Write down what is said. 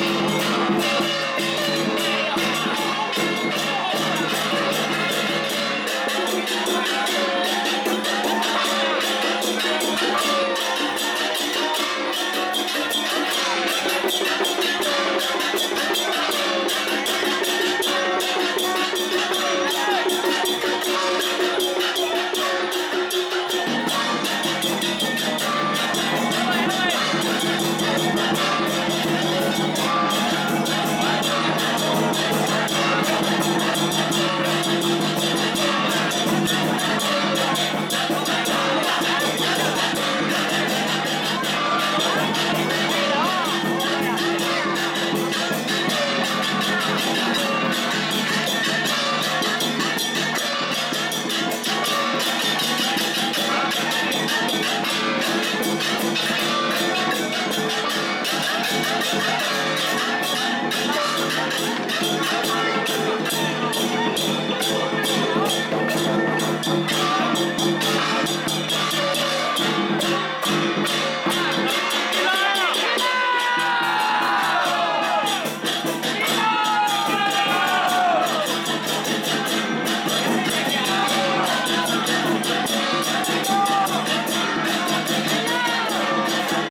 you.